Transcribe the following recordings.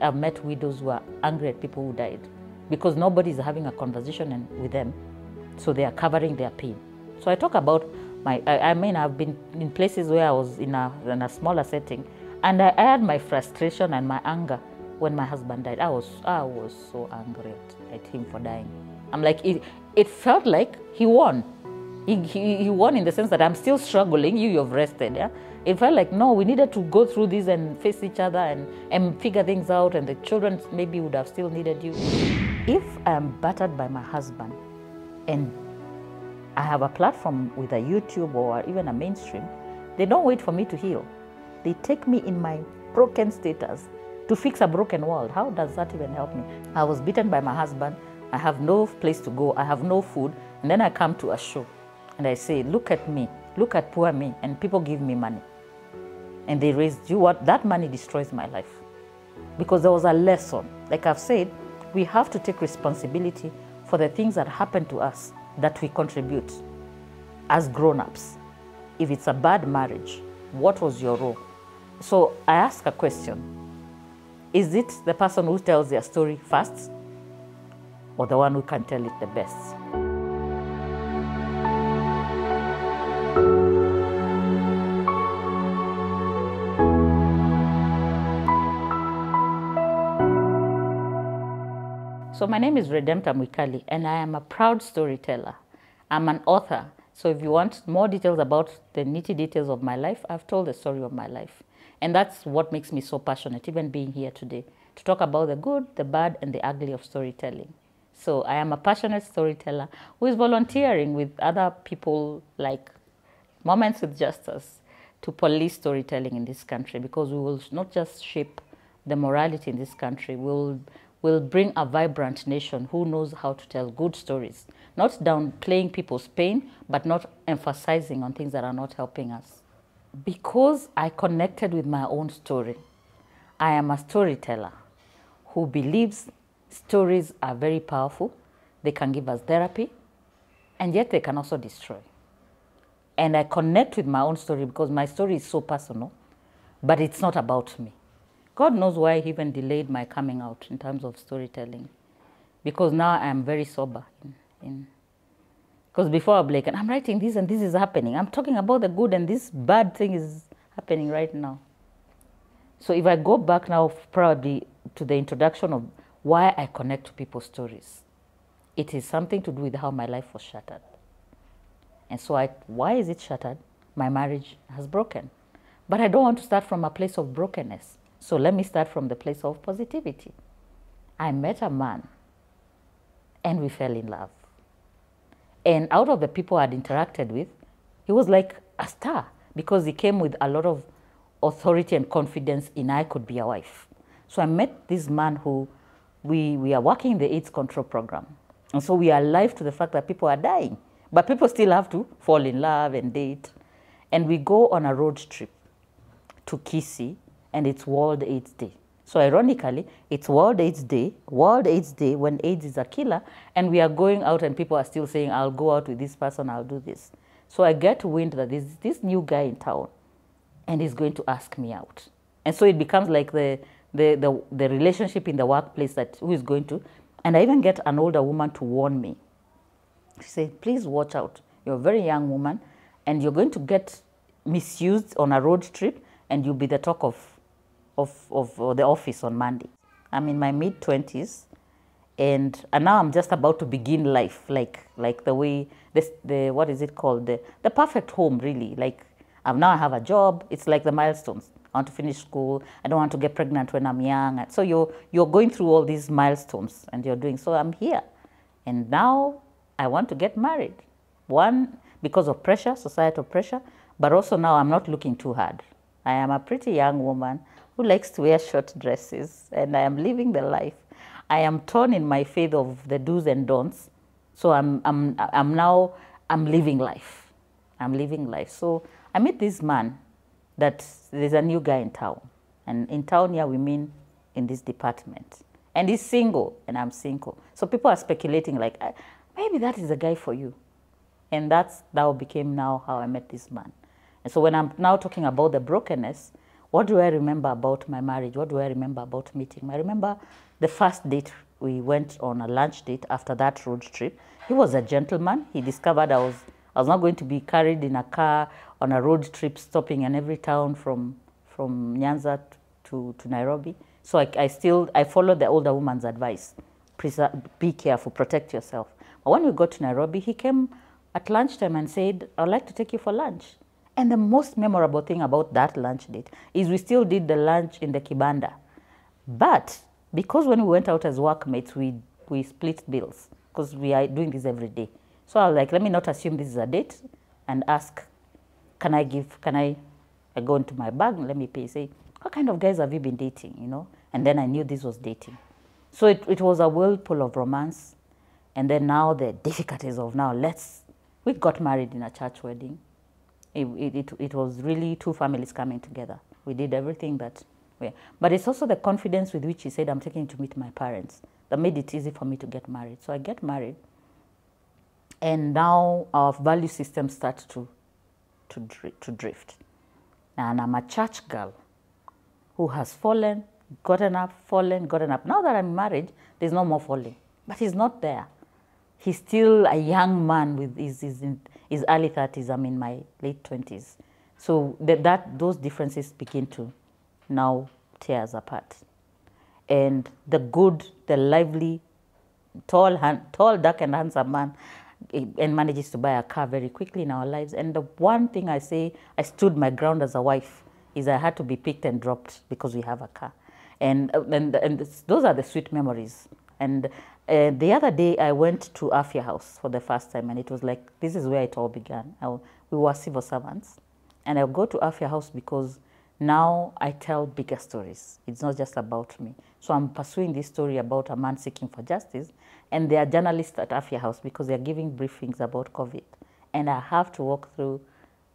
I've met widows who are angry at people who died because nobody is having a conversation with them, so they are covering their pain. So I talk about my, I, I mean, I've been in places where I was in a, in a smaller setting, and I, I had my frustration and my anger when my husband died. I was, I was so angry at, at him for dying. I'm like, it, it felt like he won. He, he, he won in the sense that I'm still struggling, you, you've rested, yeah? It felt like, no, we needed to go through this and face each other and, and figure things out, and the children maybe would have still needed you. If I am battered by my husband and I have a platform with a YouTube or even a mainstream, they don't wait for me to heal. They take me in my broken status to fix a broken world. How does that even help me? I was beaten by my husband. I have no place to go. I have no food. And then I come to a show and I say, Look at me. Look at poor me. And people give me money. And they raised you what? That money destroys my life. Because there was a lesson. Like I've said, we have to take responsibility for the things that happen to us that we contribute as grown ups. If it's a bad marriage, what was your role? So I ask a question Is it the person who tells their story first or the one who can tell it the best? So my name is Redempter Mwikali and I am a proud storyteller. I'm an author. So if you want more details about the nitty details of my life, I've told the story of my life. And that's what makes me so passionate, even being here today, to talk about the good, the bad, and the ugly of storytelling. So I am a passionate storyteller who is volunteering with other people like Moments with Justus to police storytelling in this country because we will not just shape the morality in this country, we'll, we'll bring a vibrant nation who knows how to tell good stories, not downplaying people's pain, but not emphasizing on things that are not helping us. Because I connected with my own story, I am a storyteller who believes stories are very powerful, they can give us therapy, and yet they can also destroy. And I connect with my own story because my story is so personal, but it's not about me. God knows why He even delayed my coming out in terms of storytelling, because now I'm very sober. Because before I'm like, I'm writing this and this is happening. I'm talking about the good and this bad thing is happening right now. So if I go back now, probably to the introduction of why I connect to people's stories, it is something to do with how my life was shattered. And so, I, why is it shattered? My marriage has broken. But I don't want to start from a place of brokenness. So, let me start from the place of positivity. I met a man and we fell in love. And out of the people I'd interacted with, he was like a star because he came with a lot of authority and confidence in I could be a wife. So I met this man who we, we are working in the AIDS control program. And so we are alive to the fact that people are dying. But people still have to fall in love and date. And we go on a road trip to Kisii, and it's World AIDS Day. So ironically, it's World AIDS Day, World AIDS Day when AIDS is a killer, and we are going out and people are still saying, I'll go out with this person, I'll do this. So I get wind that there's this new guy in town, and he's going to ask me out. And so it becomes like the, the, the, the relationship in the workplace that who is going to, and I even get an older woman to warn me. She said, please watch out. You're a very young woman, and you're going to get misused on a road trip, and you'll be the talk of of, of uh, the office on Monday. I'm in my mid 20s, and, and now I'm just about to begin life, like like the way this the what is it called the the perfect home really. Like I've now I have a job. It's like the milestones. I want to finish school. I don't want to get pregnant when I'm young. So you're you're going through all these milestones, and you're doing. So I'm here, and now I want to get married. One because of pressure, societal pressure, but also now I'm not looking too hard. I am a pretty young woman who likes to wear short dresses, and I am living the life. I am torn in my faith of the do's and don'ts. So I'm, I'm, I'm now, I'm living life. I'm living life. So I met this man that there's a new guy in town. And in town here, we mean in this department. And he's single, and I'm single. So people are speculating, like, ah, maybe that is a guy for you. And that's now became now how I met this man. And so when I'm now talking about the brokenness, what do I remember about my marriage? What do I remember about meeting? I remember the first date we went on a lunch date after that road trip. He was a gentleman. He discovered I was I was not going to be carried in a car on a road trip, stopping in every town from from Nyanza to, to Nairobi. So I, I still I followed the older woman's advice. Be careful, protect yourself. But when we got to Nairobi, he came at lunchtime and said, I'd like to take you for lunch. And the most memorable thing about that lunch date is we still did the lunch in the kibanda. But because when we went out as workmates, we, we split bills because we are doing this every day. So I was like, let me not assume this is a date and ask, can I give, can I, I go into my bag and let me pay, say, what kind of guys have you been dating, you know? And then I knew this was dating. So it, it was a whirlpool of romance. And then now the difficulties of now, let's, we got married in a church wedding. It, it, it, was really two families coming together. We did everything that, we, but it's also the confidence with which he said, I'm taking you to meet my parents that made it easy for me to get married. So I get married. And now our value system starts to, to, dri- to drift. And I'm a church girl who has fallen, gotten up, fallen, gotten up. Now that I'm married, there's no more falling. But he's not there. He's still a young man with his, his, his early 30s. I'm in my late 20s. So that, that those differences begin to now tear us apart. And the good, the lively, tall, han- tall, dark, and handsome man eh, and manages to buy a car very quickly in our lives. And the one thing I say, I stood my ground as a wife, is I had to be picked and dropped because we have a car. And, and, and those are the sweet memories. And uh, the other day, I went to Afya House for the first time, and it was like, this is where it all began. I, we were civil servants. And I go to Afya House because now I tell bigger stories. It's not just about me. So I'm pursuing this story about a man seeking for justice, and there are journalists at Afya House because they're giving briefings about COVID. And I have to walk through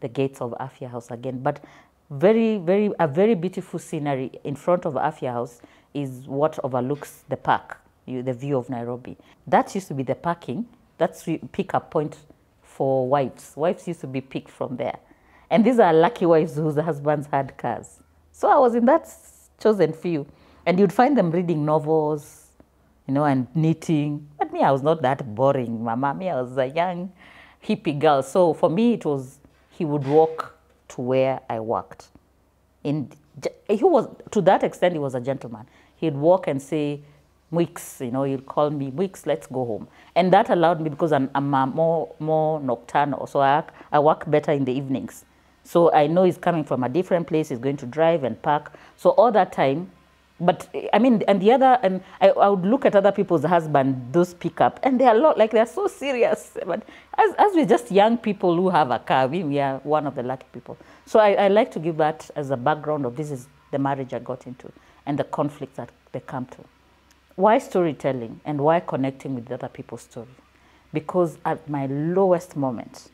the gates of Afya House again. But very, very, a very beautiful scenery in front of Afia House is what overlooks the park, you, the view of Nairobi. That used to be the parking. That's pickup point for wives. Wives used to be picked from there. And these are lucky wives whose husbands had cars. So I was in that chosen few. And you'd find them reading novels, you know, and knitting. But me, I was not that boring, mama. Me, I was a young hippie girl. So for me, it was he would walk to where I worked. In he was to that extent, he was a gentleman. He'd walk and say, "Weeks," you know, he'll call me, "Weeks, let's go home." And that allowed me because I'm, I'm more more nocturnal, so I I work better in the evenings. So I know he's coming from a different place. He's going to drive and park. So all that time, but I mean, and the other, and I, I would look at other people's husband, those pick up, and they're a lot like they're so serious. But as, as we're just young people who have a car, we, we are one of the lucky people. So I, I like to give that as a background of this is the marriage I got into and the conflict that they come to. Why storytelling and why connecting with other people's story? Because at my lowest moment,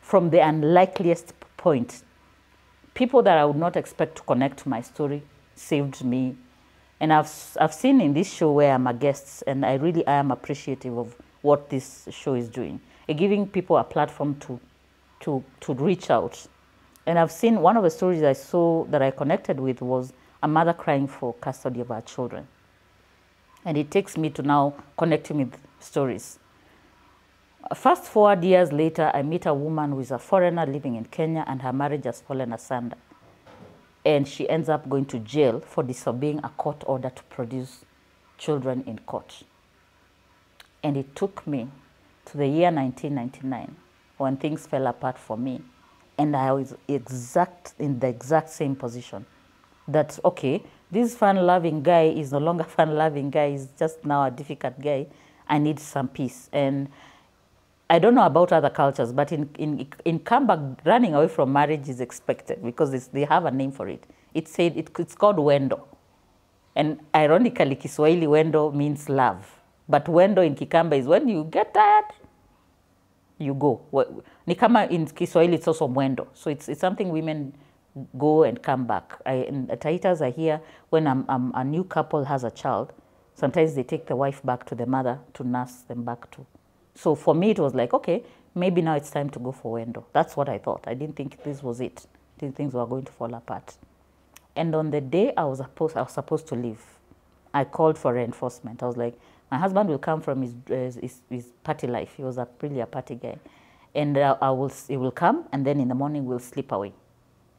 from the unlikeliest point, people that I would not expect to connect to my story saved me. And I've, I've seen in this show where I'm a guest, and I really I am appreciative of what this show is doing, giving people a platform to, to, to reach out. And I've seen one of the stories I saw that I connected with was a mother crying for custody of her children. And it takes me to now connecting with stories. Fast forward years later, I meet a woman who is a foreigner living in Kenya and her marriage has fallen asunder. And she ends up going to jail for disobeying a court order to produce children in court. And it took me to the year 1999 when things fell apart for me. And I was exact in the exact same position. That okay, this fun-loving guy is no longer fun-loving guy. He's just now a difficult guy. I need some peace. And I don't know about other cultures, but in, in, in Kamba, running away from marriage is expected because they have a name for it. It's said it, it's called wendo. And ironically, Kiswahili wendo means love. But wendo in Kikamba is when you get tired, you go. Wa- Ni kama in Kiswahili, it's also mwendo. So it's, it's something women go and come back. I, in Taitas, I hear when um, um, a new couple has a child, sometimes they take the wife back to the mother to nurse them back to. So for me, it was like, okay, maybe now it's time to go for Wendo. That's what I thought. I didn't think this was it. Didn't think things were going to fall apart. And on the day I was supposed, I was supposed to leave, I called for reinforcement. I was like, my husband will come from his, his, his party life. He was a really a party guy. And uh, I will, he will come, and then in the morning we'll slip away.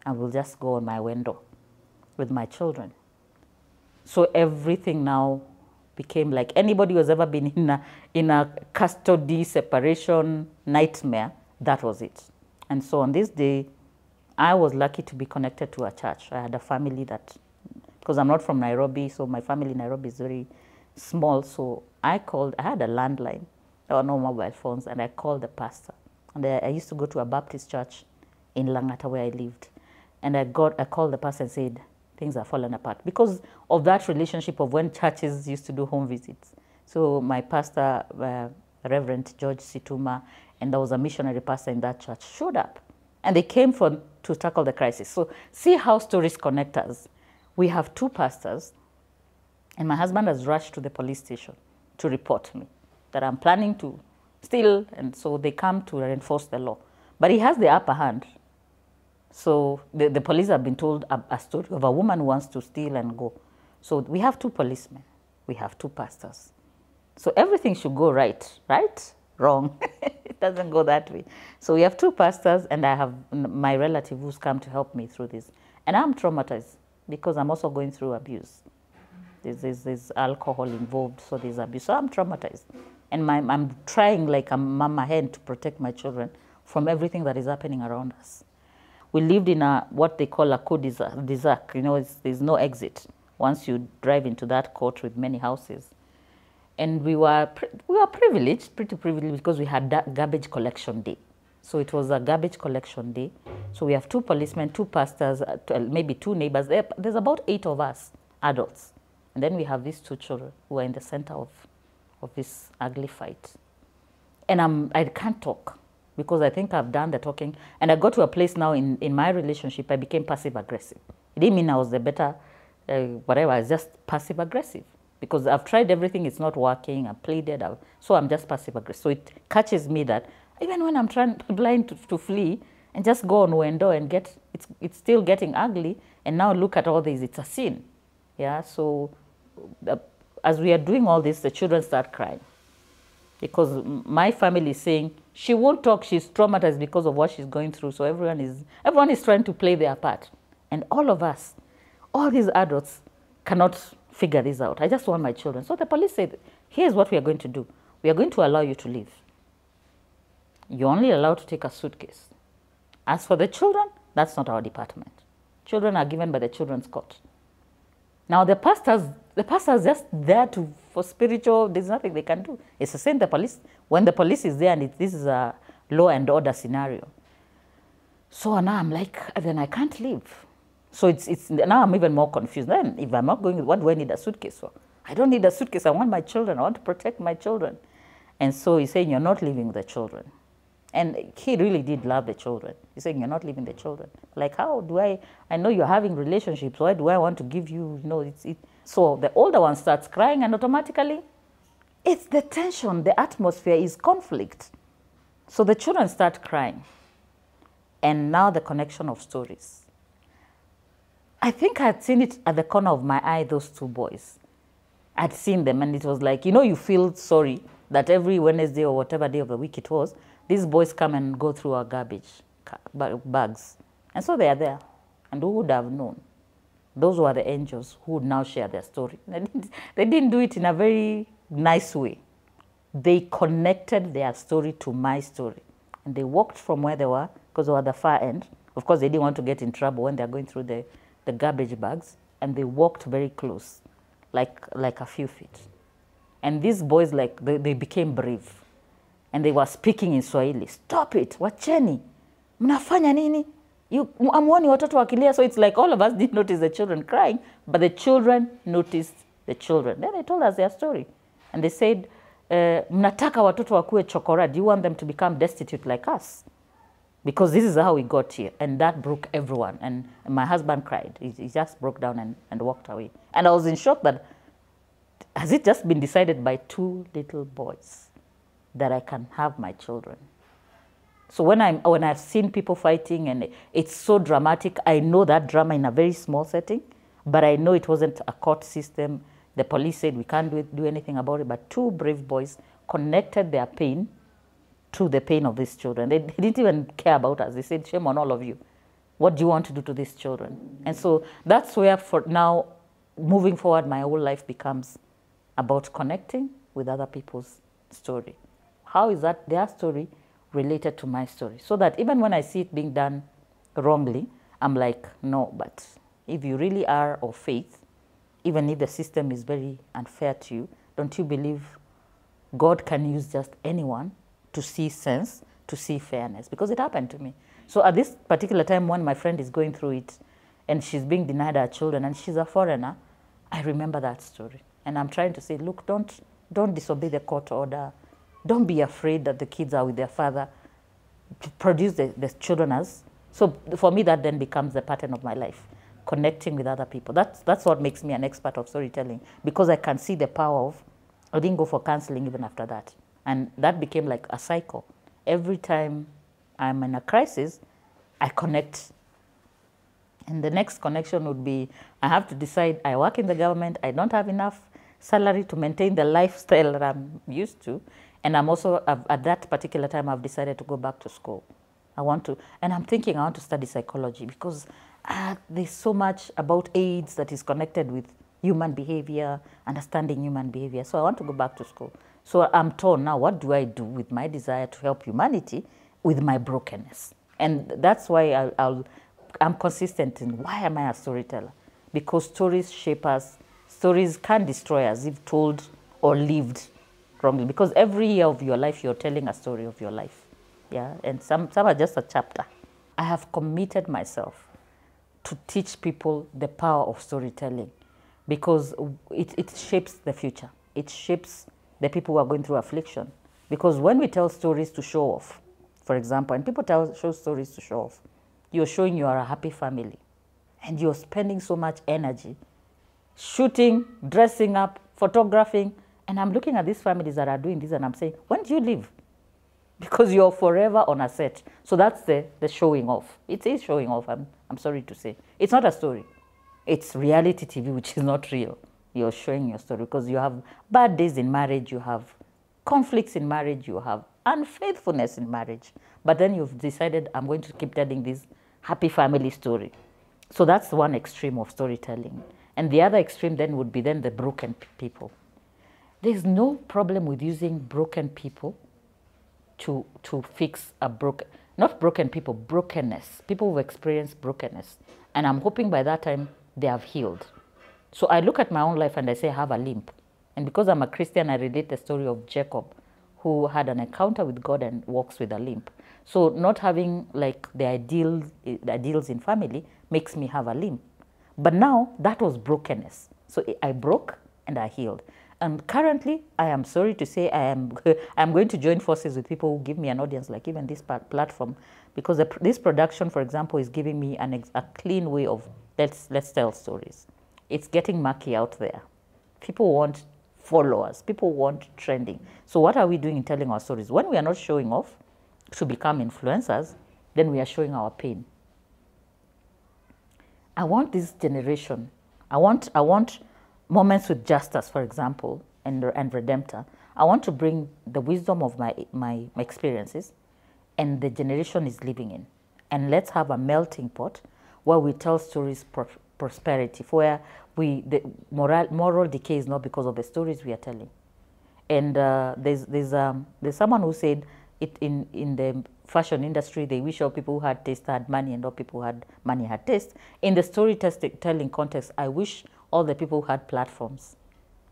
And we'll just go on my wendo with my children. So everything now became like anybody who's ever been in a, in a custody separation nightmare, that was it. And so on this day, I was lucky to be connected to a church. I had a family that, because I'm not from Nairobi, so my family in Nairobi is very small. So I called, I had a landline, there were no mobile phones, and I called the pastor. And I, I used to go to a Baptist church in Langata where I lived. And I got, I called the pastor and said, things are falling apart because of that relationship of when churches used to do home visits. So my pastor, uh, Reverend George Situma, and there was a missionary pastor in that church, showed up. And they came for, to tackle the crisis. So see how stories connect us. We have two pastors, and my husband has rushed to the police station to report me that I'm planning to steal, and so they come to reinforce the law. But he has the upper hand so the, the police have been told a, a, story of a woman who wants to steal and go. So we have two policemen, we have two pastors. So everything should go right, right? Wrong. it doesn't go that way. So we have two pastors, and I have my relative who's come to help me through this. And I'm traumatized because I'm also going through abuse. There's, there's, there's alcohol involved, so there's abuse. So I'm traumatized. And my, I'm trying like a mama hen to protect my children from everything that is happening around us we lived in a what they call a cul-de-sac. You know, there's no exit once you drive into that court with many houses. And we were we were privileged, pretty privileged, because we had that garbage collection day. So it was a garbage collection day. So we have two policemen, two pastors, uh, maybe two neighbors. There's about eight of us, adults. And then we have these two children who are in the center of, of this ugly fight. And I'm, I can't talk because I think I've done the talking. And I got to a place now in, in my relationship, I became passive aggressive. It didn't mean I was the better, uh, whatever, I was just passive aggressive because I've tried everything, it's not working, I've played I've, so I'm just passive aggressive. So it catches me that even when I'm trying blind to, to flee and just go on wendo and get, it's, it's still getting ugly. And now look at all this, it's a sin. Yeah, so uh, as we are doing all this, the children start crying because my family is saying, she won't talk. She's traumatized because of what she's going through. So everyone is everyone is trying to play their part, and all of us, all these adults, cannot figure this out. I just want my children. So the police said, "Here's what we are going to do. We are going to allow you to leave. You're only allowed to take a suitcase. As for the children, that's not our department. Children are given by the children's court. Now the pastors, the pastors just there to for spiritual. There's nothing they can do. It's the same. The police when the police is there and it, this is a law and order scenario. So now I'm like, ah, then I can't leave. So it's it's now I'm even more confused. Then if I'm not going, what do I need a suitcase for? I don't need a suitcase. I want my children. I want to protect my children. And so he's saying, you're not leaving the children. And he really did love the children. He's saying, You're not leaving the children. Like, how do I? I know you're having relationships. Why do I want to give you? You know, it's, it. So the older one starts crying, and automatically, it's the tension, the atmosphere is conflict. So the children start crying. And now the connection of stories. I think I'd seen it at the corner of my eye, those two boys. I'd seen them, and it was like, you know, you feel sorry that every Wednesday or whatever day of the week it was, these boys come and go through our garbage bags. And so they are there. And who would have known? Those were the angels who now share their story. They didn't, they didn't do it in a very nice way. They connected their story to my story. And they walked from where they were, because they were at the far end. Of course, they didn't want to get in trouble when they're going through the, the garbage bags. And they walked very close, like, like a few feet. And these boys, like, they, they became brave and they were speaking in Swahili. Stop it, wacheni, mnafanya nini? You, amuoni watoto wakilia. So it's like all of us did notice the children crying, but the children noticed the children. Then they told us their story. And they said, uh, mnataka watoto wakuwe chokora. Do you want them to become destitute like us? Because this is how we got here. And that broke everyone. And my husband cried. He, he just broke down and, and walked away. And I was in shock that has it just been decided by two little boys? that I can have my children. So when I'm when I've seen people fighting and it's so dramatic, I know that drama in a very small setting, but I know it wasn't a court system. The police said we can't do, it, do anything about it, but two brave boys connected their pain to the pain of these children. They, they didn't even care about us. They said, shame on all of you. What do you want to do to these children? And so that's where for now, moving forward, my whole life becomes about connecting with other people's story. How is that their story related to my story? So that even when I see it being done wrongly, I'm like, no, but if you really are of faith, even if the system is very unfair to you, don't you believe God can use just anyone to see sense, to see fairness? Because it happened to me. So at this particular time when my friend is going through it and she's being denied her children and she's a foreigner, I remember that story. And I'm trying to say, look, don't, don't disobey the court order. Don't be afraid that the kids are with their father. To produce the, the children as. So for me, that then becomes the pattern of my life, connecting with other people. That's, that's what makes me an expert of storytelling because I can see the power of, I didn't go for counseling even after that. And that became like a cycle. Every time I'm in a crisis, I connect. And the next connection would be I have to decide I work in the government, I don't have enough salary to maintain the lifestyle that I'm used to. And I'm also, at that particular time, I've decided to go back to school. I want to, and I'm thinking I want to study psychology because uh, there's so much about AIDS that is connected with human behavior, understanding human behavior. So I want to go back to school. So I'm torn now, what do I do with my desire to help humanity with my brokenness? And that's why I'll, I'll, I'm consistent in why am I a storyteller? Because stories shape us. Stories can destroy us if told or lived wrongly. Because every year of your life, you're telling a story of your life. Yeah, and some, some are just a chapter. I have committed myself to teach people the power of storytelling because it, it shapes the future. It shapes the people who are going through affliction. Because when we tell stories to show off, for example, and people tell show stories to show off, you're showing you are a happy family. And you're spending so much energy shooting, dressing up, photographing. And I'm looking at these families that are doing this and I'm saying, when do you leave? Because you're forever on a set. So that's the, the showing off. It is showing off, I'm, I'm sorry to say. It's not a story. It's reality TV, which is not real. You're showing your story because you have bad days in marriage, you have conflicts in marriage, you have unfaithfulness in marriage. But then you've decided, I'm going to keep telling this happy family story. So that's one extreme of storytelling. And the other extreme then would be then the broken people. There's no problem with using broken people to, to fix a broken, not broken people, brokenness. People who experience brokenness. And I'm hoping by that time they have healed. So I look at my own life and I say I have a limp. And because I'm a Christian, I relate the story of Jacob, who had an encounter with God and walks with a limp. So not having like the ideals, the ideals in family makes me have a limp. But now that was brokenness. So I broke and I healed. And currently, I am sorry to say, I am I'm going to join forces with people who give me an audience, like even this platform, because the, this production, for example, is giving me an, a clean way of let's let's tell stories. It's getting murky out there. People want followers. People want trending. So what are we doing in telling our stories? When we are not showing off to become influencers, then we are showing our pain. I want this generation. I want I want moments with Justus, for example, and, and Redempter, I want to bring the wisdom of my, my, my experiences and the generation is living in. And let's have a melting pot where we tell stories pro prosperity, where we, the moral, moral decay is not because of the stories we are telling. And uh, there's, there's, um, there's someone who said it in, in the fashion industry, they wish all people who had taste had money and all people who had money had taste. In the storytelling context, I wish all the people who had platforms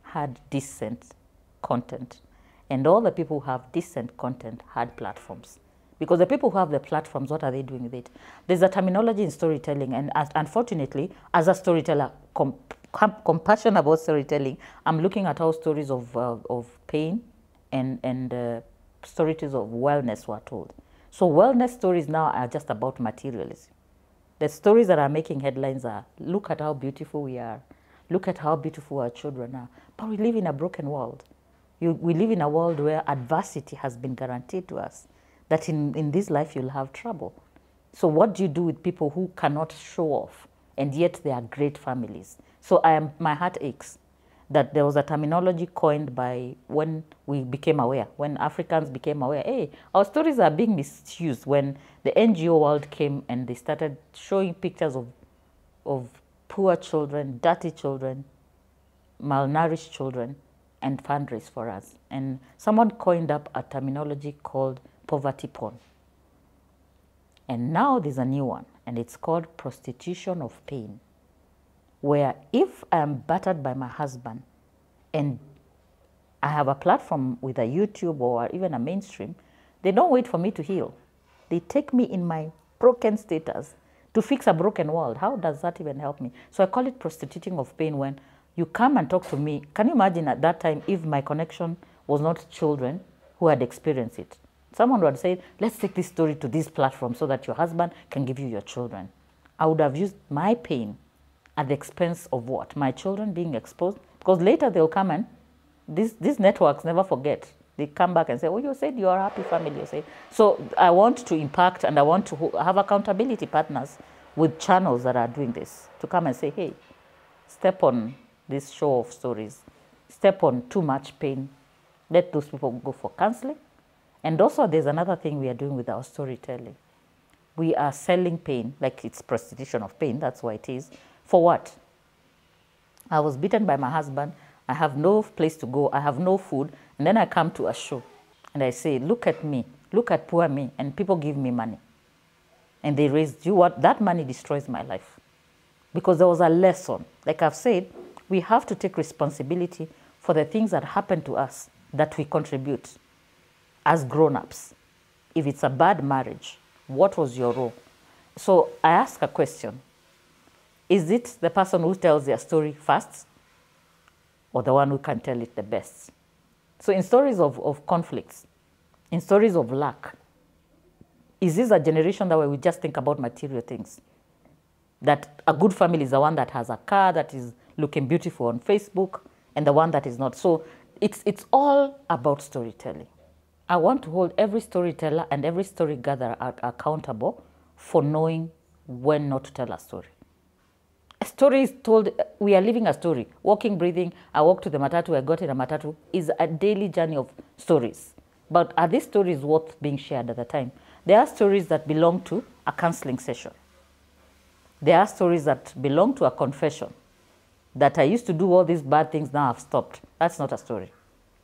had decent content. And all the people who have decent content had platforms. Because the people who have the platforms, what are they doing with it? There's a terminology in storytelling, and as, unfortunately, as a storyteller, com, com, compassion about storytelling, I'm looking at how stories of, uh, of pain and, and uh, stories of wellness were told. So wellness stories now are just about materialism. The stories that are making headlines are, look at how beautiful we are, Look at how beautiful our children are. But we live in a broken world. You, we live in a world where adversity has been guaranteed to us. that in, in this life you'll have trouble. So, what do you do with people who cannot show off and yet they are great families? So, I am, my heart aches that there was a terminology coined by when we became aware, when Africans became aware, hey, our stories are being misused. When the NGO world came and they started showing pictures of, of poor children, dirty children, malnourished children, and fundraise for us. And someone coined up a terminology called poverty porn. And now there's a new one, and it's called prostitution of pain where if I'm battered by my husband and I have a platform with a YouTube or even a mainstream, they don't wait for me to heal. They take me in my broken status to fix a broken world. How does that even help me? So I call it prostituting of pain when you come and talk to me. Can you imagine at that time if my connection was not children who had experienced it? Someone would say, let's take this story to this platform so that your husband can give you your children. I would have used my pain at the expense of what? My children being exposed? Because later they'll come and these, these networks never forget. They come back and say, oh, you said you're a happy family. You say. So I want to impact and I want to have accountability partners with channels that are doing this to come and say, hey, step on this show of stories, step on too much pain, let those people go for counseling. And also there's another thing we are doing with our storytelling. We are selling pain, like it's prostitution of pain, that's why it is, for what? I was beaten by my husband. I have no place to go. I have no food. And then I come to a show and I say, look at me. Look at poor me. And people give me money. And they raise you what? That money destroys my life. Because there was a lesson. Like I've said, we have to take responsibility for the things that happen to us that we contribute as grown-ups. If it's a bad marriage, what was your role? So I ask a question. Is it the person who tells their story first or the one who can tell it the best? So, in stories of, of conflicts, in stories of lack, is this a generation that we just think about material things? That a good family is the one that has a car, that is looking beautiful on Facebook, and the one that is not. So, it's, it's all about storytelling. I want to hold every storyteller and every story gatherer accountable for knowing when not to tell a story a story is told, we are living a story. Walking, breathing, I walk to the matatu, I got in a matatu, is a daily journey of stories. But are these stories worth being shared at the time? There are stories that belong to a counseling session. There are stories that belong to a confession. That I used to do all these bad things, now I've stopped. That's not a story.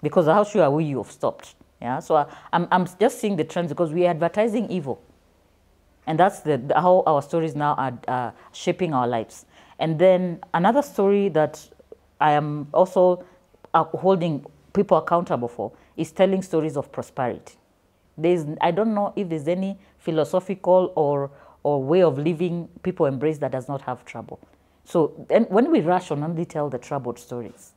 Because how sure are we you have stopped? Yeah, so I, am I'm just seeing the trends because we are advertising evil. And that's the, the how our stories now are uh, shaping our lives. And then another story that I am also uh, holding people accountable for is telling stories of prosperity. There's, I don't know if there's any philosophical or, or way of living people embrace that does not have trouble. So then when we rush on only tell the troubled stories,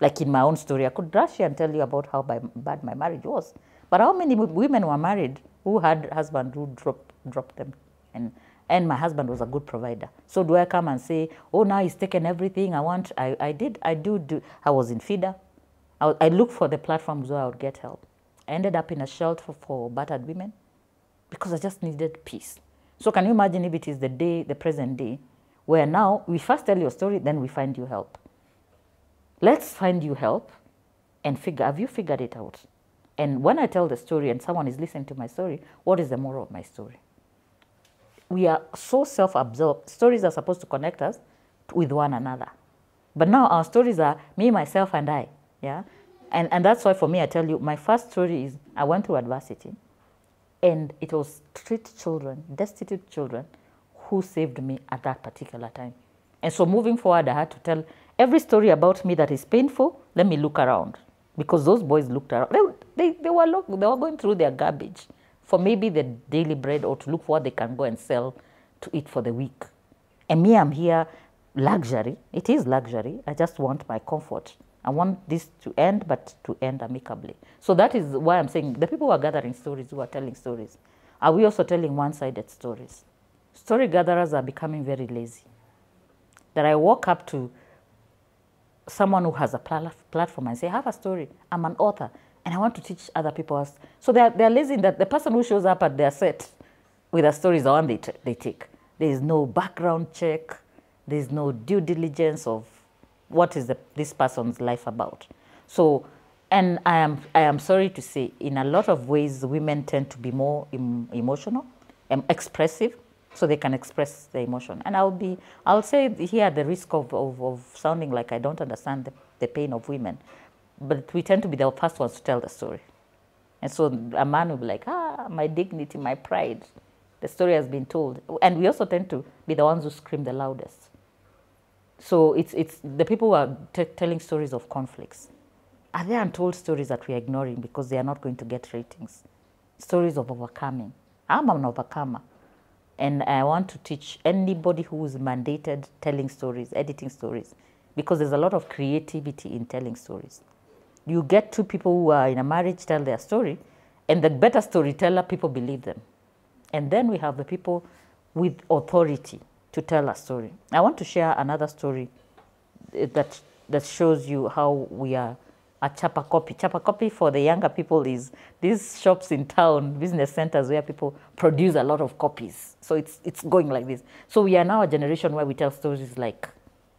like in my own story, I could rush here and tell you about how bad my marriage was. But how many women were married who had husbands who dropped, dropped them and and my husband was a good provider. So do I come and say, oh, now he's taken everything I want? I, I did, I do, do. I was in feeder. I, I looked for the platforms where I would get help. I ended up in a shelter for battered women because I just needed peace. So can you imagine if it is the day, the present day, where now we first tell your story, then we find you help. Let's find you help and figure, have you figured it out? And when I tell the story and someone is listening to my story, what is the moral of my story? We are so self-absorbed. Stories are supposed to connect us with one another. But now our stories are me, myself, and I. Yeah? And, and that's why for me, I tell you, my first story is I went through adversity. And it was street children, destitute children, who saved me at that particular time. And so moving forward, I had to tell every story about me that is painful, let me look around. Because those boys looked around. They, they, they, were, look, they were going through their garbage for maybe the daily bread or to look for what they can go and sell to eat for the week. And me, I'm here, luxury. It is luxury. I just want my comfort. I want this to end, but to end amicably. So that is why I'm saying the people who are gathering stories, who are telling stories, are we also telling one-sided stories? Story gatherers are becoming very lazy. That I walk up to someone who has a platform and say, I have a story, I'm an author. And I want to teach other people. As, so they're, they're lazy in that the person who shows up at their set with a story is the one they, they take. There is no background check. There is no due diligence of what is the, this person's life about. So, and I am, I am sorry to say, in a lot of ways, women tend to be more em- emotional, um, expressive, so they can express their emotion. And I'll be, I'll say here at the risk of, of, of sounding like I don't understand the, the pain of women, but we tend to be the first ones to tell the story. And so a man will be like, ah, my dignity, my pride. The story has been told. And we also tend to be the ones who scream the loudest. So it's, it's the people who are telling stories of conflicts. Are there untold stories that we are ignoring because they are not going to get ratings? Stories of overcoming. I'm an overcomer. And I want to teach anybody who is mandated telling stories, editing stories, because there's a lot of creativity in telling stories. You get two people who are in a marriage tell their story, and the better storyteller, people believe them. And then we have the people with authority to tell a story. I want to share another story eh, that, that shows you how we are a chapa copy. Chapa copy for the younger people is these shops in town, business centers where people produce a lot of copies. So it's, it's going like this. So we are now a generation where we tell stories like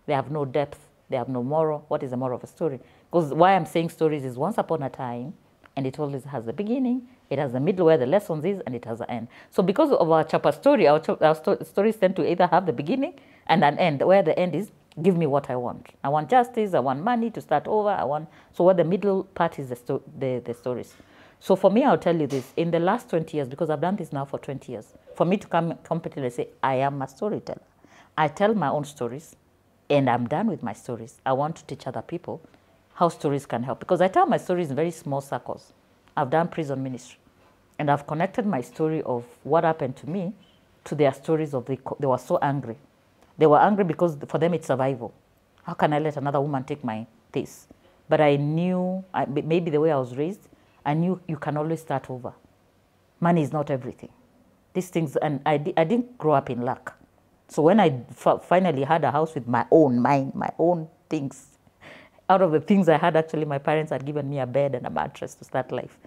they have no depth, they have no moral. What is the moral of a story? Because why I'm saying stories is once upon a time, and it always has a beginning, it has a middle where the lessons is, and it has an end. So because of our chapter story, our, our sto stories tend to either have the beginning and an end, where the end is give me what I want. I want justice, I want money to start over, I want, so what the middle part is the, sto the, the stories. So for me, I'll tell you this, in the last 20 years, because I've done this now for 20 years, for me to come competently say, I am a storyteller. I tell my own stories, and I'm done with my stories. I want to teach other people how stories can help, because I tell my stories in very small circles. I've done prison ministry, and I've connected my story of what happened to me to their stories of they, they were so angry they were angry because for them it's survival. How can I let another woman take my this? But I knew, I, maybe the way I was raised, I knew you can always start over. Money is not everything. These things, and I, I didn't grow up in luck. So when I finally had a house with my own mind, my own things, out of the things I had, actually, my parents had given me a bed and a mattress to start life.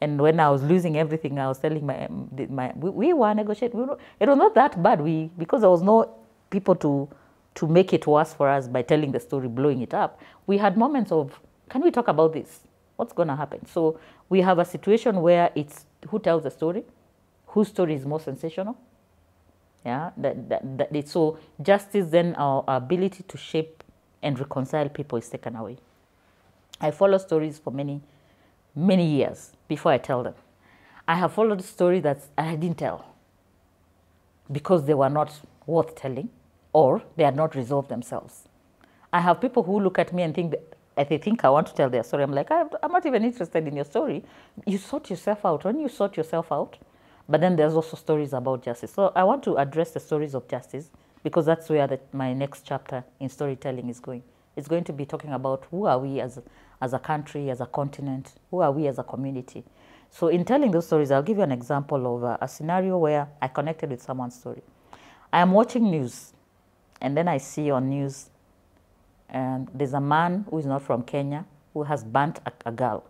And when I was losing everything, I was telling my, um, my we, we were negotiating. We were, it was not that bad. We because there was no people to to make it worse for us by telling the story, blowing it up. We had moments of, can we talk about this? What's going to happen? So we have a situation where it's who tells the story, whose story is more sensational. Yeah, that, that, that so justice then our, our ability to shape and reconcile people is taken away. I follow stories for many, many years before I tell them. I have followed stories that I didn't tell because they were not worth telling or they had not resolved themselves. I have people who look at me and think that they think I want to tell their story. I'm like, I'm not even interested in your story. You sort yourself out. When you sort yourself out, but then there's also stories about justice. So I want to address the stories of justice because that's where the, my next chapter in storytelling is going. It's going to be talking about who are we as, as a country, as a continent, who are we as a community. So in telling those stories, I'll give you an example of a, a scenario where I connected with someone's story. I am watching news and then I see on news, and there's a man who is not from Kenya who has burnt a, a girl.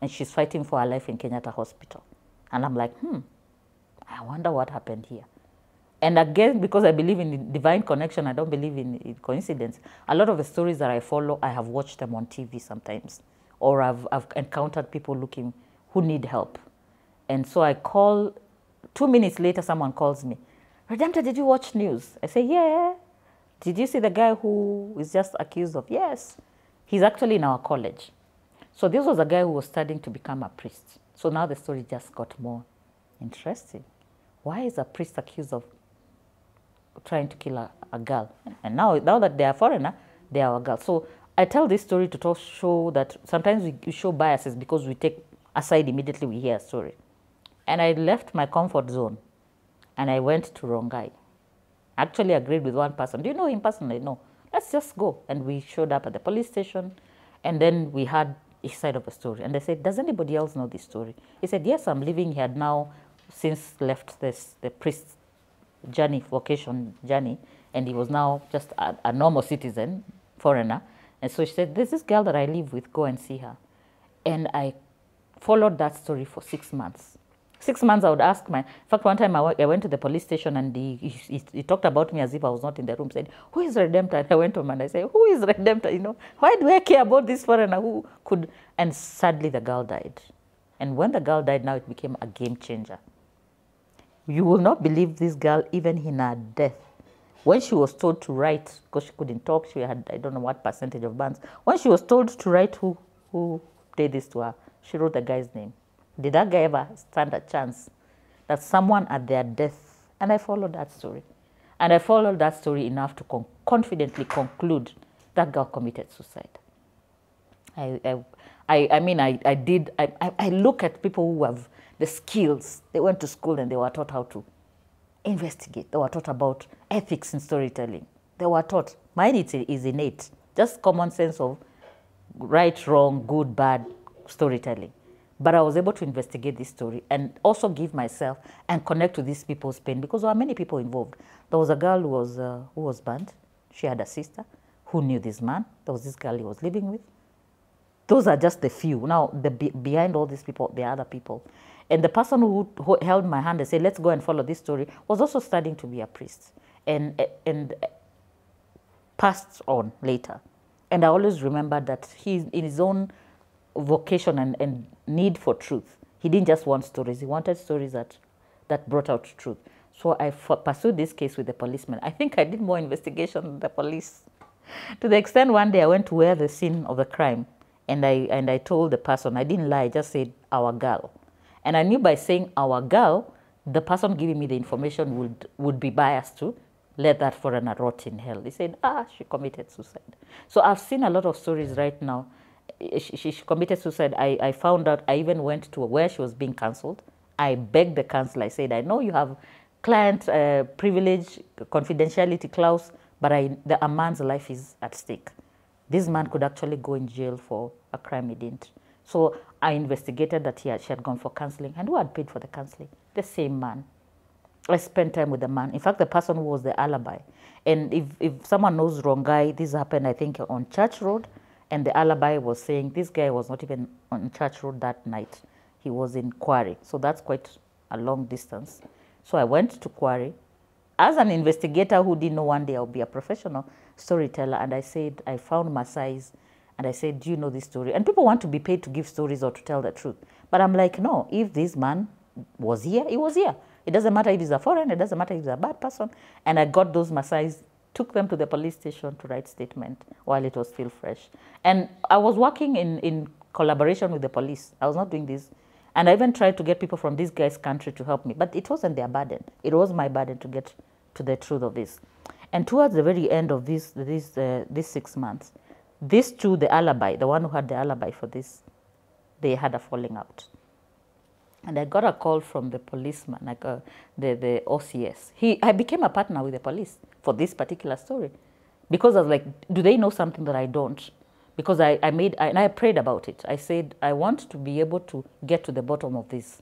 And she's fighting for her life in Kenyatta Hospital. And I'm like, hmm, I wonder what happened here. And again, because I believe in divine connection, I don't believe in, in, coincidence. A lot of the stories that I follow, I have watched them on TV sometimes, or I've, I've encountered people looking who need help. And so I call, two minutes later, someone calls me. Redempter, did you watch news? I say, yeah. Did you see the guy who is just accused of? Yes. He's actually in our college. So this was a guy who was studying to become a priest. So now the story just got more interesting. Why is a priest accused of trying to kill a, a girl? And now, now that they are foreigner, they are a girl. So I tell this story to talk, show that sometimes we, we show biases because we take aside immediately we hear a story. And I left my comfort zone and I went to Rongai. Actually agreed with one person. Do you know him personally? No. Let's just go. And we showed up at the police station and then we had each side of the story. And they said, does anybody else know this story? He said, yes, I'm living here now since left this, the priest journey, vocation journey, and he was now just a, a normal citizen, foreigner. And so she said, there's this girl that I live with, go and see her. And I followed that story for six months. Six months, I would ask my. In fact, one time I I went to the police station and he, he, he talked about me as if I was not in the room. Said, "Who is Redempter?" And I went home and I said, "Who is Redempter? You know, why do I care about this foreigner who could?" And sadly, the girl died. And when the girl died, now it became a game changer. You will not believe this girl, even in her death. When she was told to write, because she couldn't talk, she had, I don't know what percentage of burns. When she was told to write who, who did this to her, she wrote the guy's name. Did that guy ever stand a chance that someone at their death, and I followed that story. And I followed that story enough to con- confidently conclude that girl committed suicide. I, I, I, I mean, I, I did, I, I, I look at people who have the skills. They went to school and they were taught how to investigate. They were taught about ethics in storytelling. They were taught. Mine is, innate, just common sense of right, wrong, good, bad storytelling. But I was able to investigate this story and also give myself and connect to these people's pain because there were many people involved. There was a girl who was, uh, who was burned. She had a sister who knew this man. There was this girl he was living with. Those are just the few. Now, the, behind all these people, there are other people. And the person who, who held my hand and said, let's go and follow this story, was also studying to be a priest and, and passed on later. And I always remember that he, in his own vocation and, and need for truth, he didn't just want stories, he wanted stories that, that brought out truth. So I pursued this case with the policeman. I think I did more investigation than the police. to the extent one day I went to where the scene of the crime and I, and I told the person, I didn't lie, I just said, our girl. And I knew by saying our girl, the person giving me the information would, would be biased to let that foreigner rot in hell. He said, ah, she committed suicide. So I've seen a lot of stories right now. She, she, she committed suicide. I, I found out, I even went to where she was being cancelled. I begged the council, I said, I know you have client uh, privilege, confidentiality clause, but I, the, a man's life is at stake. This man could actually go in jail for a crime he didn't. So I investigated that he had, she had gone for counseling. And who had paid for the counseling? The same man. I spent time with the man. In fact, the person who was the alibi. And if, if someone knows Rongai, this happened, I think, on Church Road. And the alibi was saying this guy was not even on Church Road that night. He was in Quarry. So that's quite a long distance. So I went to Quarry as an investigator who didn't know one day I'll be a professional storyteller. And I said, I found Masai's and I said, Do you know this story? And people want to be paid to give stories or to tell the truth. But I'm like, No, if this man was here, he was here. It doesn't matter if he's a foreigner, it doesn't matter if he's a bad person. And I got those Masai's, took them to the police station to write statement while it was still fresh. And I was working in, in collaboration with the police. I was not doing this. And I even tried to get people from this guy's country to help me, but it wasn't their burden. It was my burden to get to the truth of this. And towards the very end of this, this, uh, these six months, these two, the alibi, the one who had the alibi for this, they had a falling out. And I got a call from the policeman, like uh, the, the OCS. He, I became a partner with the police for this particular story because I was like, do they know something that I don't? Because I, I made, I, and I prayed about it. I said, I want to be able to get to the bottom of this.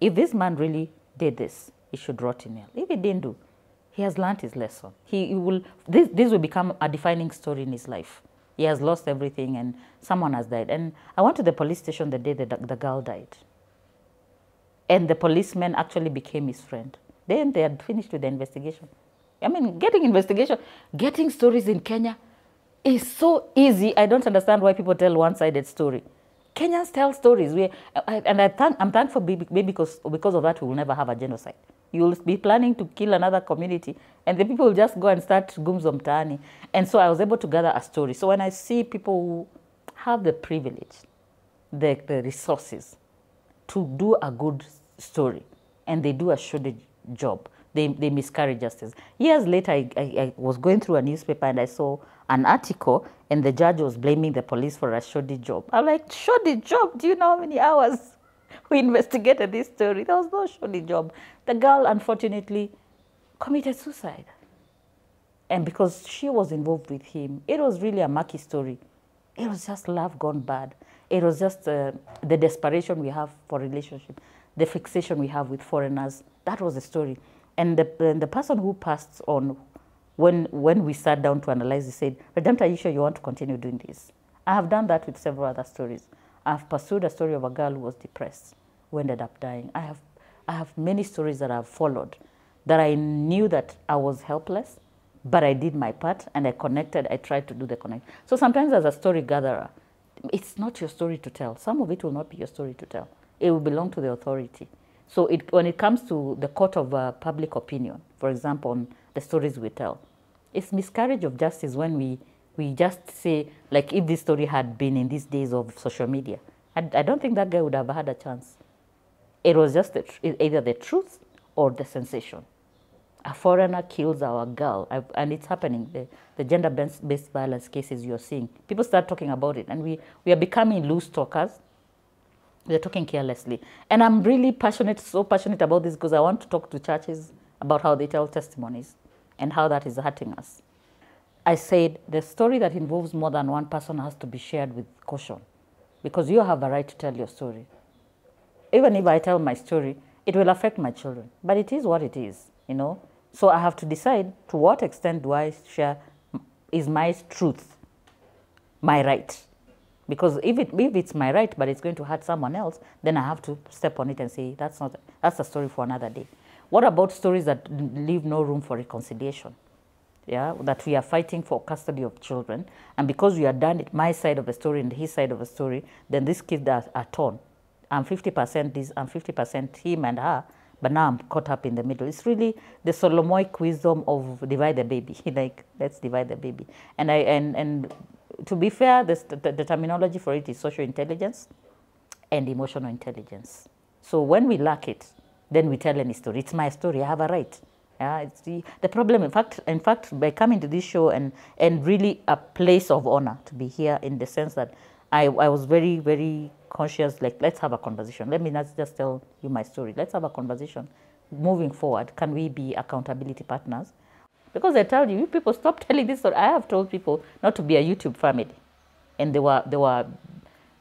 If this man really did this, he should rot in hell. If he didn't do, he has learned his lesson. He, he will, this, this will become a defining story in his life. He has lost everything and someone has died. And I went to the police station the day the, the girl died. And the policeman actually became his friend. Then they had finished with the investigation. I mean, getting investigation, getting stories in Kenya is so easy. I don't understand why people tell one-sided story. Kenyans tell stories. We, and I thank, I'm thankful maybe because, because of that we will never have a genocide. You will be planning to kill another community and the people will just go and start gumzo mtaani. And so I was able to gather a story. So when I see people who have the privilege, the, the resources to do a good story and they do a shoddy job, they, they miscarry justice. Years later, I, I, I, was going through a newspaper and I saw an article and the judge was blaming the police for a shoddy job. I'm like, shoddy job? Do you know how many hours we investigated this story? There was no shoddy job. The girl, unfortunately, committed suicide. And because she was involved with him, it was really a murky story. It was just love gone bad. It was just uh, the desperation we have for relationship, the fixation we have with foreigners. That was the story. And the, and the person who passed on, when, when we sat down to analyze, he said, Redempter, are you sure you want to continue doing this? I have done that with several other stories. I've pursued a story of a girl who was depressed, who ended up dying. I have, I have many stories that I've followed that I knew that I was helpless, but I did my part and I connected. I tried to do the connect. So sometimes, as a story gatherer, it's not your story to tell. Some of it will not be your story to tell. It will belong to the authority. So it, when it comes to the court of uh, public opinion, for example, on the stories we tell, it's miscarriage of justice when we, we just say, like if this story had been in these days of social media, I, I don't think that guy would have had a chance. It was just the, either the truth or the sensation. A foreigner kills our girl, and it's happening. The, the gender-based violence cases you're seeing, people start talking about it, and we, we are becoming loose talkers. We're talking carelessly. And I'm really passionate, so passionate about this because I want to talk to churches about how they tell testimonies and how that is hurting us. I said the story that involves more than one person has to be shared with caution because you have a right to tell your story. Even if I tell my story, it will affect my children, but it is what it is, you know. So I have to decide to what extent do I share, is my truth my right? Because if, it, if it's my right, but it's going to hurt someone else, then I have to step on it and say, that's, not, that's a story for another day. What about stories that leave no room for reconciliation? Yeah, that we are fighting for custody of children, and because we are done it, my side of the story and his side of the story, then these kids are, are torn. I'm 50% this, I'm 50% him and her, but now I'm caught up in the middle. It's really the Solomonic wisdom of divide the baby, like let's divide the baby. And I and and to be fair, the, the, the terminology for it is social intelligence and emotional intelligence. So when we lack it, then we tell any story. It's my story. I have a right. Yeah, it's the, the problem. In fact, in fact, by coming to this show and and really a place of honor to be here in the sense that I, I was very very conscious. Like let's have a conversation. Let me not just tell you my story. Let's have a conversation. Moving forward, can we be accountability partners? Because I tell you, you people stop telling this story. I have told people not to be a YouTube family, and they were they were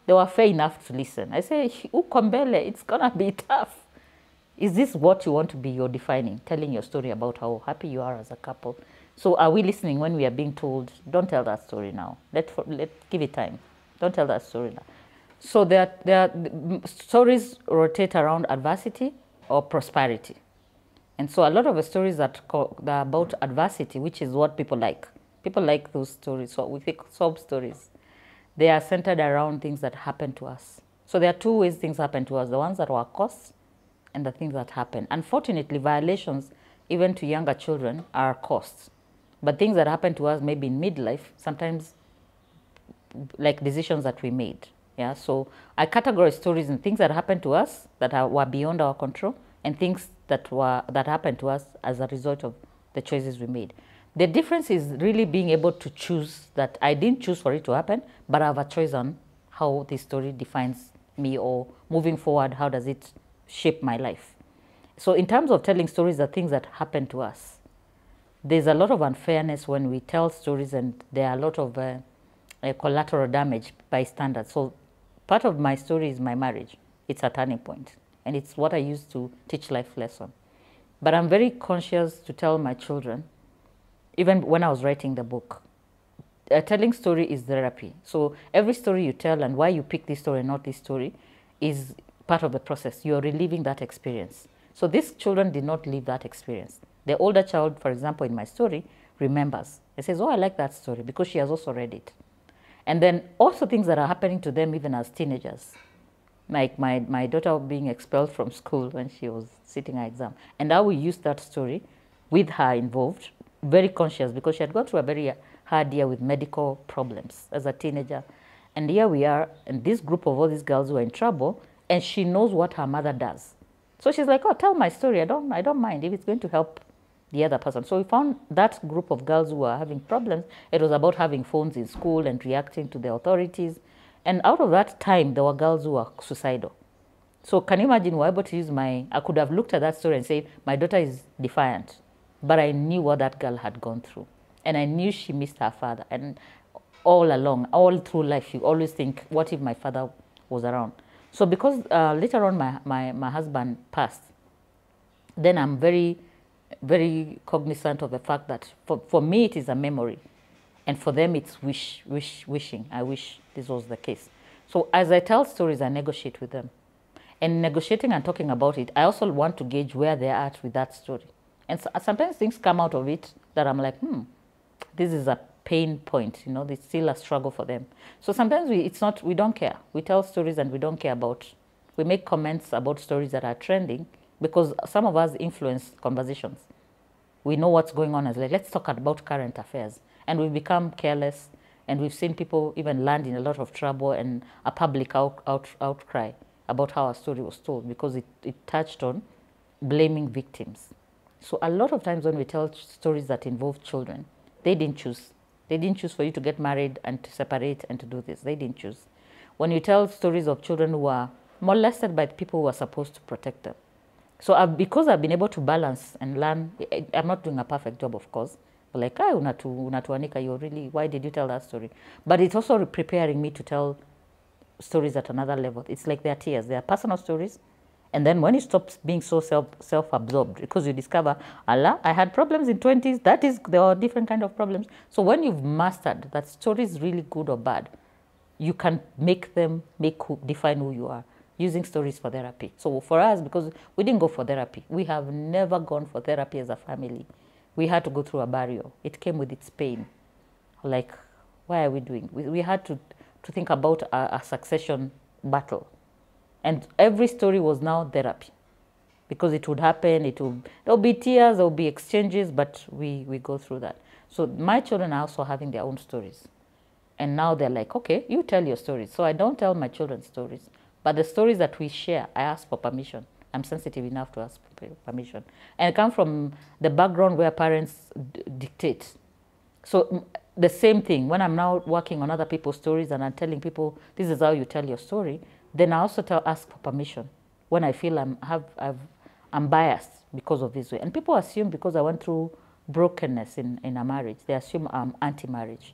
they were fair enough to listen. I say, Ukombele, it's gonna be tough. Is this what you want to be? You're defining, telling your story about how happy you are as a couple. So are we listening when we are being told, don't tell that story now. Let, let give it time. Don't tell that story now. So there, there stories rotate around adversity or prosperity. And so a lot of the stories that, that are about adversity, which is what people like. People like those stories. So we think sob stories. They are centered around things that happen to us. So there are two ways things happen to us. The ones that were caused and the things that happen. Unfortunately, violations, even to younger children, are costs. But things that happen to us maybe in midlife, sometimes like decisions that we made. Yeah, so I categorize stories in things that happened to us that are, were beyond our control and things that were that happened to us as a result of the choices we made. The difference is really being able to choose that I didn't choose for it to happen, but I have a choice on how this story defines me or moving forward, how does it shape my life. So in terms of telling stories, the things that happen to us, there's a lot of unfairness when we tell stories and there are a lot of uh, uh, collateral damage by standards. So part of my story is my marriage. It's a turning point and it's what I use to teach life lesson. But I'm very conscious to tell my children, even when I was writing the book, uh, telling story is therapy. So every story you tell and why you pick this story and not this story is part of the process. You're reliving that experience. So these children did not live that experience. The older child, for example, in my story, remembers. He says, oh, I like that story because she has also read it. And then also things that are happening to them even as teenagers. Like my, my daughter being expelled from school when she was sitting her exam. And I will use that story with her involved, very conscious because she had gone through a very hard year with medical problems as a teenager. And here we are, and this group of all these girls who are in trouble, and she knows what her mother does. So she's like, oh, tell my story. I don't, I don't mind if it's going to help the other person. So we found that group of girls who were having problems. It was about having phones in school and reacting to the authorities. And out of that time, there were girls who were suicidal. So can you imagine, were able to use my, I could have looked at that story and said, my daughter is defiant. But I knew what that girl had gone through. And I knew she missed her father. And all along, all through life, you always think, what if my father was around? So because uh, later on my, my, my husband passed, then I'm very, very cognizant of the fact that for, for me it is a memory and for them it's wish, wish, wishing. I wish this was the case. So as I tell stories, I negotiate with them. And negotiating and talking about it, I also want to gauge where they're at with that story. And so, sometimes things come out of it that I'm like, hmm, this is a pain point. You know, it's still a struggle for them. So sometimes we, it's not, we don't care. We tell stories and we don't care about, we make comments about stories that are trending because some of us influence conversations. We know what's going on as like, let's talk about current affairs. And we've become careless and we've seen people even land in a lot of trouble and a public out, out, outcry about how a story was told because it, it touched on blaming victims. So a lot of times when we tell stories that involve children, they didn't choose. They didn't choose for you to get married and to separate and to do this. They didn't choose. When you tell stories of children who are molested by people who are supposed to protect them. So I've, because I've been able to balance and learn, I'm not doing a perfect job, of course. Like, ah, unatu, unatuanika, you really, why did you tell that story? But it's also preparing me to tell stories at another level. It's like their tears. They are personal stories. And then when you stop being so self, self-absorbed, because you discover, Allah, I had problems in 20s, that is, there are different kind of problems. So when you've mastered that story is really good or bad, you can make them make who, define who you are using stories for therapy. So for us, because we didn't go for therapy, we have never gone for therapy as a family. We had to go through a barrier. It came with its pain. Like, why are we doing? We, we had to to think about a, a succession battle. And every story was now therapy because it would happen, it would, there'll be tears, there'll be exchanges, but we, we go through that. So my children are also having their own stories. And now they're like, okay, you tell your stories. So I don't tell my children stories, but the stories that we share, I ask for permission. I'm sensitive enough to ask permission. And I come from the background where parents dictate. So mm, the same thing, when I'm now working on other people's stories and I'm telling people, this is how you tell your story, then I also tell, ask for permission when I feel I'm, have, I've, I'm biased because of this way. And people assume because I went through brokenness in, in a marriage, they assume I'm anti-marriage.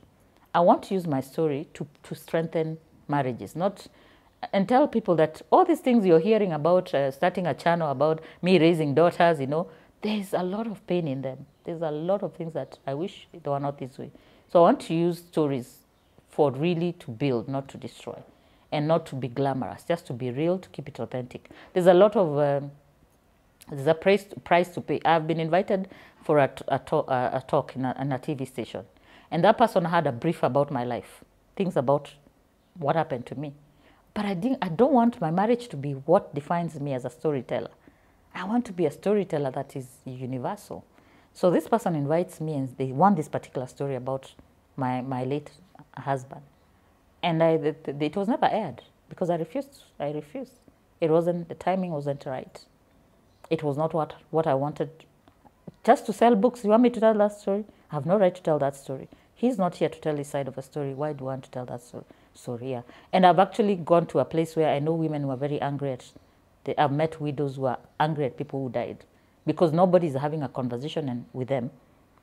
I want to use my story to, to strengthen marriages, not and tell people that all these things you're hearing about uh, starting a channel about me raising daughters, you know, there's a lot of pain in them. There's a lot of things that I wish they were not this way. So I want to use stories for really to build, not to destroy, and not to be glamorous, just to be real, to keep it authentic. There's a lot of, um, there's a price, price to pay. I've been invited for a, a, talk, a talk in a, in a TV station, and that person had a brief about my life, things about what happened to me. But I, didn't, I don't want my marriage to be what defines me as a storyteller. I want to be a storyteller that is universal. So this person invites me and they want this particular story about my, my late husband. And I, it was never aired because I refused. I refused. It wasn't, the timing wasn't right. It was not what, what I wanted. Just to sell books, you want me to tell that story? I have no right to tell that story. He's not here to tell his side of a story. Why do I want to tell that story? Yeah. And I've actually gone to a place where I know women who are very angry at, they, I've met widows who are angry at people who died because nobody is having a conversation with them,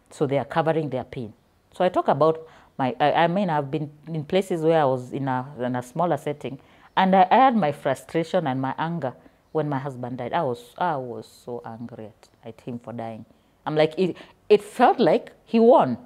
so they are covering their pain. So I talk about my, I, I mean, I've been in places where I was in a, in a smaller setting, and I, I had my frustration and my anger when my husband died. I was, I was so angry at, at him for dying. I'm like, it, it felt like he won.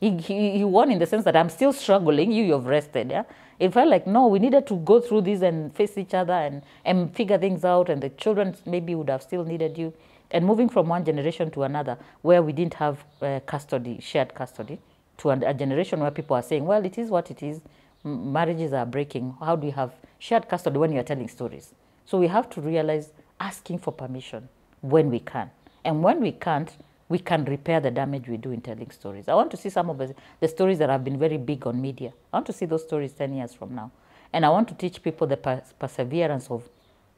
He, he, he won in the sense that I'm still struggling, you, you've rested, yeah? It felt like, no, we needed to go through this and face each other and, and figure things out, and the children maybe would have still needed you and moving from one generation to another where we didn't have uh, custody, shared custody, to a, generation where people are saying, well, it is what it is, M marriages are breaking, how do you have shared custody when you're telling stories? So we have to realize asking for permission when we can. And when we can't, we can repair the damage we do in telling stories. I want to see some of the, the stories that have been very big on media. I want to see those stories 10 years from now. And I want to teach people the pers perseverance of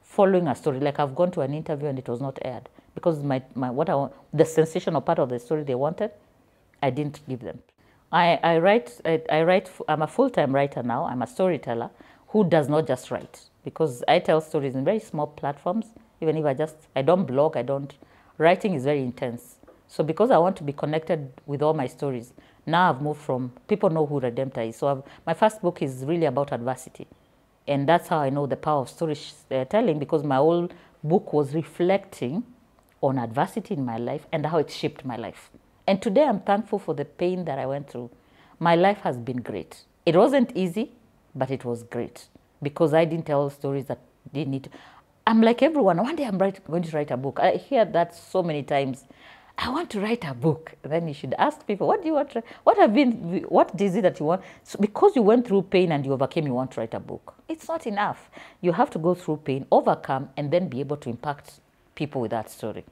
following a story. Like I've gone to an interview and it was not aired because my, my what I the sensational part of the story they wanted, I didn't give them. I, I write, I, I write, I'm a full-time writer now. I'm a storyteller who does not just write because I tell stories in very small platforms. Even if I just, I don't blog, I don't, writing is very intense. So because I want to be connected with all my stories, now I've moved from, people know who Redempter is. So I've, my first book is really about adversity. And that's how I know the power of storytelling uh, because my whole book was reflecting on adversity in my life and how it shaped my life. And today I'm thankful for the pain that I went through. My life has been great. It wasn't easy, but it was great. because I didn't tell stories that didn't need to. I'm like everyone. One day I'm write, going to write a book. I hear that so many times. I want to write a book. Then you should ask people, what do you want? To, what have been? What is it that you want? So because you went through pain and you overcame, you want to write a book. It's not enough. You have to go through pain, overcome, and then be able to impact people with that story.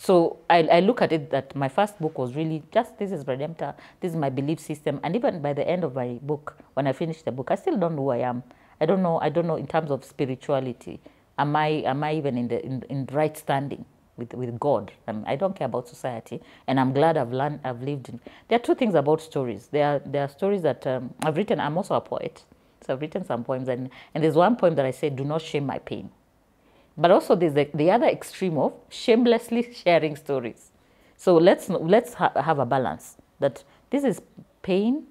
So I, I look at it that my first book was really just this is Redempter, this is my belief system, and even by the end of my book, when I finished the book, I still don't know who I am. I don't know. I don't know in terms of spirituality. Am I am I even in the in, in right standing with with God? Um, I don't care about society, and I'm glad I've learned. I've lived in. There are two things about stories. There are there are stories that um, I've written. I'm also a poet, so I've written some poems, and and there's one poem that I say, "Do not shame my pain." But also there's the, the other extreme of shamelessly sharing stories. So let's let's ha have a balance that this is pain.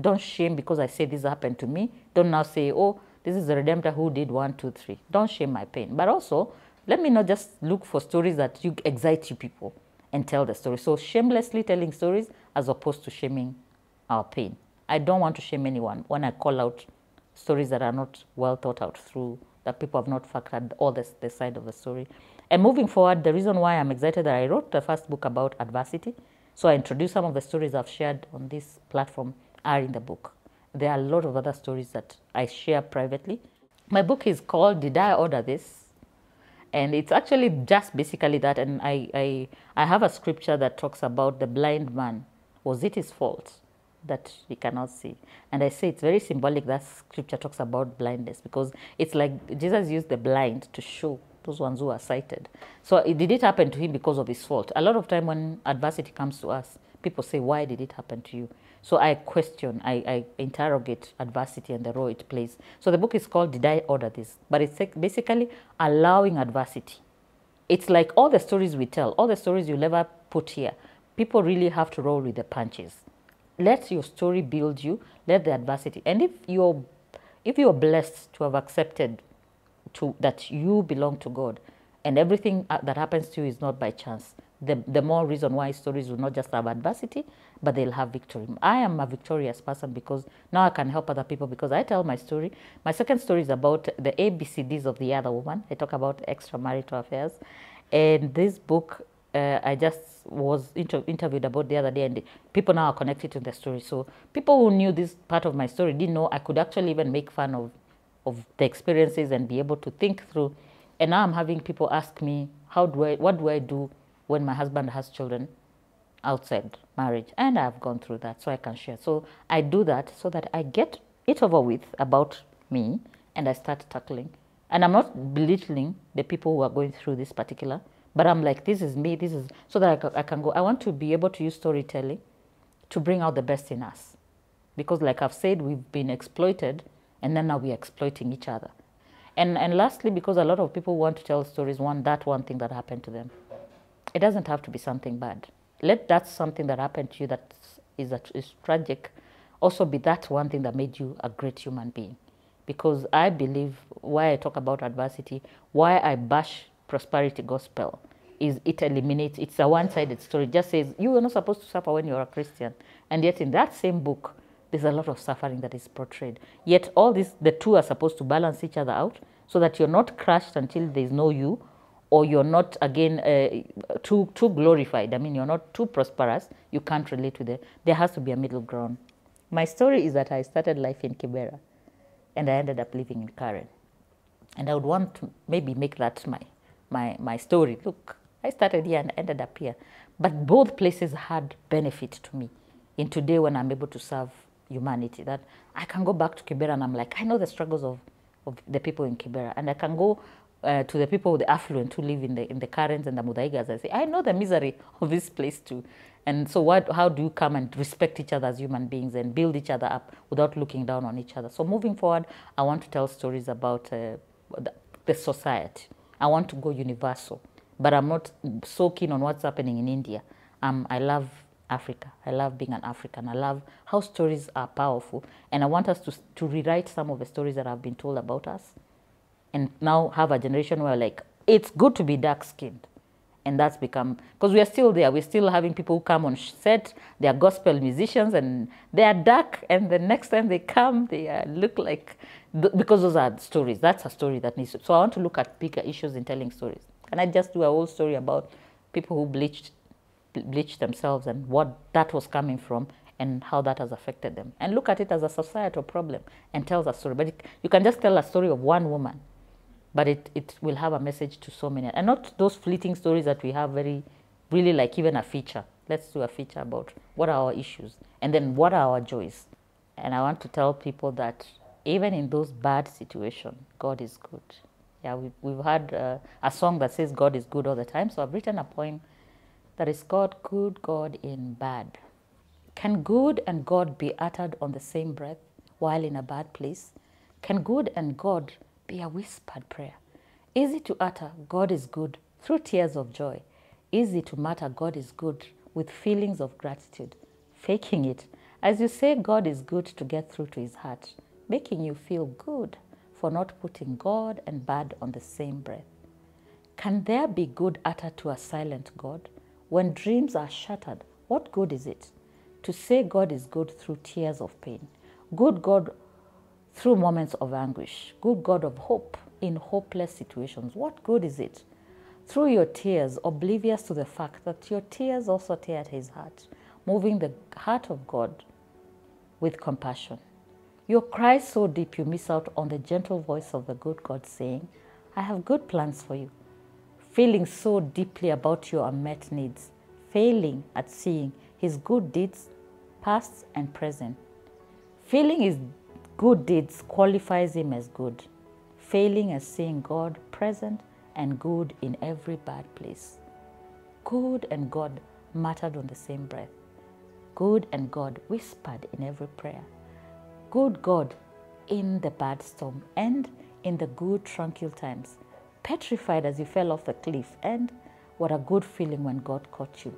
Don't shame because I say this happened to me. Don't now say, oh, this is the Redempter who did one, two, three. Don't shame my pain. But also, let me not just look for stories that you excite you people and tell the story. So shamelessly telling stories as opposed to shaming our pain. I don't want to shame anyone when I call out stories that are not well thought out through that people have not factored all this, this side of the story. And moving forward, the reason why I'm excited that I wrote the first book about adversity, so I introduced some of the stories I've shared on this platform are in the book. There are a lot of other stories that I share privately. My book is called Did I Order This? And it's actually just basically that. And I, I, I have a scripture that talks about the blind man. Was it his fault that he cannot see? And I say it's very symbolic that scripture talks about blindness because it's like Jesus used the blind to show those ones who are sighted. So it, did it happen to him because of his fault? A lot of time when adversity comes to us, people say, why did it happen to you? So I question, I, I interrogate adversity and the role it plays. So the book is called Did I Order This? But it's basically allowing adversity. It's like all the stories we tell, all the stories you'll ever put here, people really have to roll with the punches. Let your story build you, let the adversity. And if you're, if you're blessed to have accepted to, that you belong to God and everything uh, that happens to you is not by chance, the, the more reason why stories will not just have adversity, but they'll have victory. I am a victorious person because now I can help other people because I tell my story. My second story is about the ABCDs of the other woman. I talk about extramarital affairs. And this book, uh, I just was inter interviewed about the other day, and people now are connected to the story. So people who knew this part of my story didn't know I could actually even make fun of, of the experiences and be able to think through. And now I'm having people ask me, how do I, what do I do when my husband has children outside marriage. And I've gone through that, so I can share. So I do that so that I get it over with about me and I start tackling. And I'm not belittling the people who are going through this particular, but I'm like, this is me, this is, so that I can, I can go. I want to be able to use storytelling to bring out the best in us. Because, like I've said, we've been exploited and then now we're exploiting each other. And, and lastly, because a lot of people want to tell stories, one, that one thing that happened to them. It doesn't have to be something bad. Let that something that happened to you that is, a, is tragic also be that one thing that made you a great human being. Because I believe why I talk about adversity, why I bash prosperity gospel, is it eliminates, it's a one-sided story. It just says, you were not supposed to suffer when you're a Christian. And yet in that same book, there's a lot of suffering that is portrayed. Yet all this, the two are supposed to balance each other out so that you're not crushed until there's no you, or you're not again uh, too too glorified. I mean, you're not too prosperous. You can't relate with it. There has to be a middle ground. My story is that I started life in Kibera, and I ended up living in Karen, and I would want to maybe make that my my my story. Look, I started here and ended up here, but both places had benefit to me. In today, when I'm able to serve humanity, that I can go back to Kibera and I'm like, I know the struggles of of the people in Kibera, and I can go uh, to the people, the affluent who live in the in the Karens and the Muthaigas, I say, I know the misery of this place too. And so what, how do you come and respect each other as human beings and build each other up without looking down on each other? So moving forward, I want to tell stories about uh, the, the society. I want to go universal, but I'm not so keen on what's happening in India. Um, I love Africa. I love being an African. I love how stories are powerful. And I want us to, to rewrite some of the stories that have been told about us and now have a generation where like it's good to be dark skinned And that's become, because we are still there. We're still having people who come on set, they are gospel musicians and they are dark. And the next time they come, they uh, look like, because those are stories. That's a story that needs to, so I want to look at bigger issues in telling stories. Can I just do a whole story about people who bleached, bleached themselves and what that was coming from and how that has affected them? And look at it as a societal problem and tell a story. But it, you can just tell a story of one woman but it, it will have a message to so many. And not those fleeting stories that we have very, really like even a feature. Let's do a feature about what are our issues and then what are our joys. And I want to tell people that even in those bad situations, God is good. Yeah, we've, we've had uh, a song that says God is good all the time. So I've written a poem that is called Good God in Bad. Can good and God be uttered on the same breath while in a bad place? Can good and God be a whispered prayer. Easy to utter, God is good, through tears of joy. Easy to mutter, God is good, with feelings of gratitude. Faking it, as you say God is good to get through to his heart, making you feel good for not putting God and bad on the same breath. Can there be good uttered to a silent God? When dreams are shattered, what good is it? To say God is good through tears of pain. Good God through moments of anguish. Good God of hope in hopeless situations. What good is it? Through your tears, oblivious to the fact that your tears also tear at his heart, moving the heart of God with compassion. Your cries so deep you miss out on the gentle voice of the good God saying, I have good plans for you. Feeling so deeply about your unmet needs, failing at seeing his good deeds, past and present. Feeling his good deeds qualifies him as good, failing as seeing God present and good in every bad place. Good and God mattered on the same breath. Good and God whispered in every prayer. Good God in the bad storm and in the good tranquil times, petrified as you fell off the cliff. And what a good feeling when God caught you.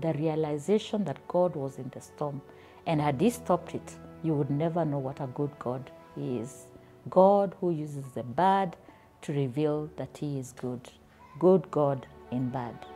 The realization that God was in the storm. And had He stopped it, you would never know what a good God is. God who uses the bad to reveal that He is good. Good God in bad.